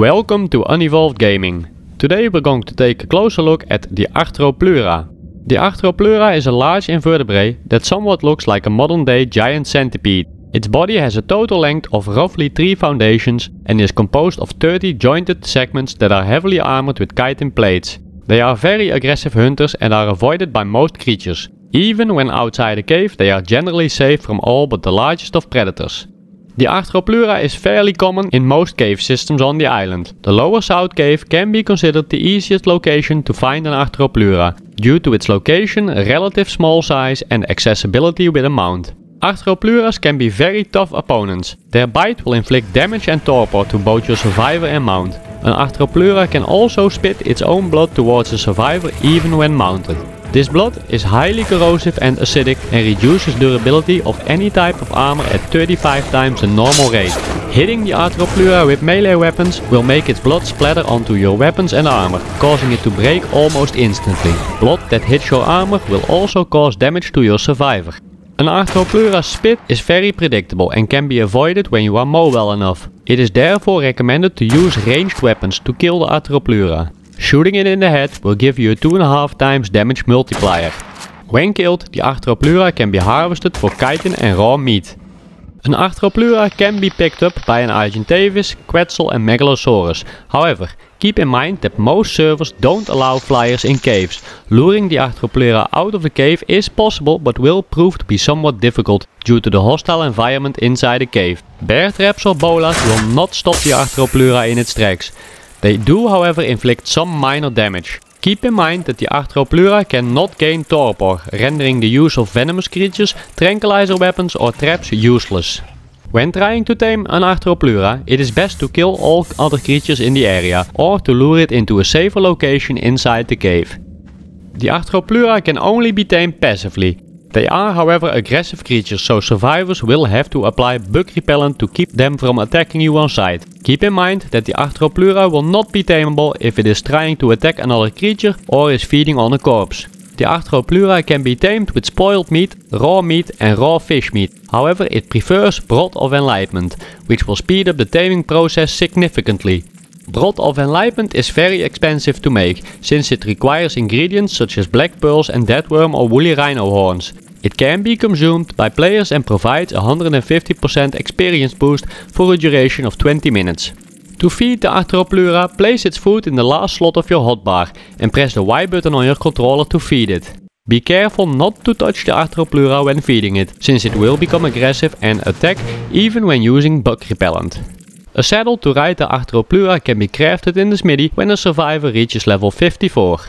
Welcome to Unevolved Gaming. Today we're going to take a closer look at the Arthropleura. The Arthropleura is a large invertebrate that somewhat looks like a modern day giant centipede. Its body has a total length of roughly 3 foundations and is composed of 30 jointed segments that are heavily armored with chitin plates. They are very aggressive hunters and are avoided by most creatures. Even when outside a cave they are generally safe from all but the largest of predators. The Arthropleura is fairly common in most cave systems on the island. The lower south cave can be considered the easiest location to find an Arthropleura, due to its location, relative small size and accessibility with a mount. Arthropleuras can be very tough opponents. Their bite will inflict damage and torpor to both your survivor and mount. An Arthropleura can also spit its own blood towards the survivor even when mounted. This blood is highly corrosive and acidic and reduces durability of any type of armor at 35 times the normal rate. Hitting the Arthropleura with melee weapons will make its blood splatter onto your weapons and armor, causing it to break almost instantly. Blood that hits your armor will also cause damage to your survivor. An Arthropleura spit is very predictable and can be avoided when you are mobile enough. It is therefore recommended to use ranged weapons to kill the Arthropleura. Shooting it in the head will give you a 2.5 times damage multiplier. When killed, the Arthropleura can be harvested for chitin and raw meat. An Arthropleura can be picked up by an Argentavis, Quetzal and Megalosaurus. However, keep in mind that most servers don't allow flyers in caves. Luring the Arthropleura out of the cave is possible but will prove to be somewhat difficult due to the hostile environment inside the cave. Bear traps or bolas will not stop the Arthropleura in its tracks. They do however inflict some minor damage. Keep in mind that the Arthropleura cannot gain torpor, rendering the use of venomous creatures, tranquilizer weapons or traps useless. When trying to tame an Arthropleura, it is best to kill all other creatures in the area or to lure it into a safer location inside the cave. The Arthropleura can only be tamed passively, they are however aggressive creatures so survivors will have to apply bug repellent to keep them from attacking you on sight. Keep in mind that the Arthropleura will not be tameable if it is trying to attack another creature or is feeding on a corpse. The Arthropleura can be tamed with spoiled meat, raw meat and raw fish meat. However, it prefers broth of enlightenment, which will speed up the taming process significantly. Broth of Enlightenment is very expensive to make, since it requires ingredients such as black pearls and deathworm or woolly rhino horns. It can be consumed by players and provides a 150% experience boost for a duration of 20 minutes. To feed the Arthropleura, place its food in the last slot of your hotbar and press the Y button on your controller to feed it. Be careful not to touch the Arthropleura when feeding it, since it will become aggressive and attack even when using bug repellent. A saddle to ride the Arthropleura can be crafted in the smithy when a survivor reaches level 54.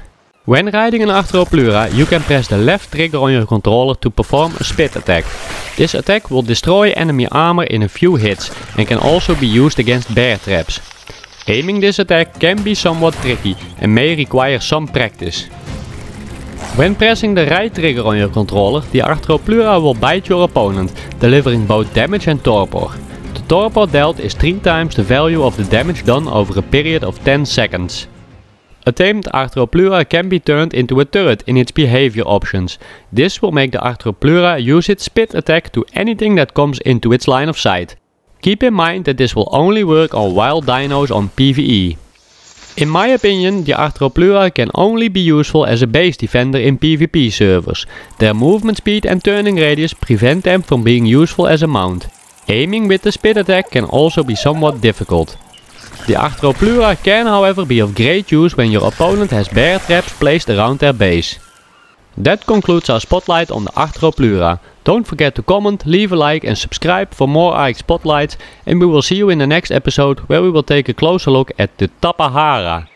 When riding an Arthropleura, you can press the left trigger on your controller to perform a spit attack. This attack will destroy enemy armor in a few hits and can also be used against bear traps. Aiming this attack can be somewhat tricky and may require some practice. When pressing the right trigger on your controller, the Arthropleura will bite your opponent, delivering both damage and torpor. Torpor dealt is 3 times the value of the damage done over a period of 10 seconds. A tamed Arthropleura can be turned into a turret in its behavior options. This will make the Arthropleura use its spit attack to anything that comes into its line of sight. Keep in mind that this will only work on wild dinos on PvE. In my opinion, the Arthropleura can only be useful as a base defender in PvP servers. Their movement speed and turning radius prevent them from being useful as a mount. Aiming with the spit attack can also be somewhat difficult. The Arthropleura can however be of great use when your opponent has bear traps placed around their base. That concludes our spotlight on the Arthropleura. Don't forget to comment, leave a like and subscribe for more ARK spotlights and we will see you in the next episode where we will take a closer look at the Tapahara.